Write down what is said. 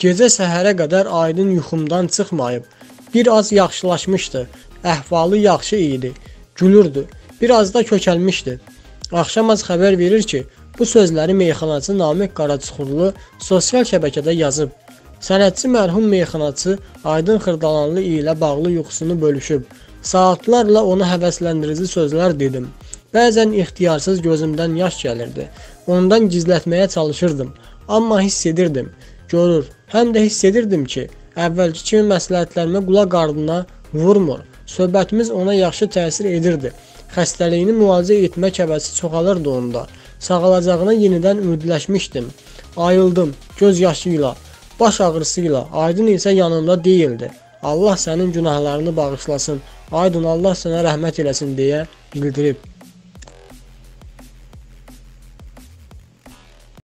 Gecə səhərə qədər Aydın yuxumdan çıxmayıb. Bir az yaxşılaşmışdı. Əhvalı yaxşı idi. Gülürdü. Biraz da kökəlmişdi. Axşamaz xəbər verir ki, bu sözləri meyxanaçı Namiq Qaraçuxurlu sosial şəbəkədə yazıb. Sənətçi mərhum meyxanaçı Aydın Xırdalanlı ilə bağlı yuxusunu bölüşüb. Saatlarla ona həvəsləndirici sözlər dedim. Bəzən ixtiyarsız gözümdən yaş gəlirdi. Ondan gizlətməyə çalışırdım, amma hiss edirdim. Görür, həm də hiss edirdim ki, əvvəlki kimi məsləhətlərimə qulaq ardına vurmur. Söhbətimiz ona yaxşı təsir edirdi. Xəstəliyini müalicə etmək həvəsi çoxalırdı onda. Sağalacağına yenidən ümidləşmişdim. Ayıldım göz yaşı ilə, baş ağrısı ilə. Aydın isə yanımda değildi. Allah sənin günahlarını bağışlasın. Aydın Allah sənə rəhmət eləsin deyə bildirib.